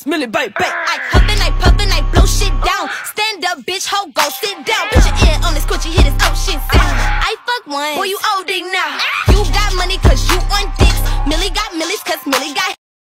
Miss Millie, babe, babe. I huffin', I puffin', I blow shit down. Stand up, bitch, ho, go sit down. Put your ear on this coochie, hit this ocean shit sound. I fuck one, boy, you OD now. You got money cause you want dicks. Millie got millies cause Millie got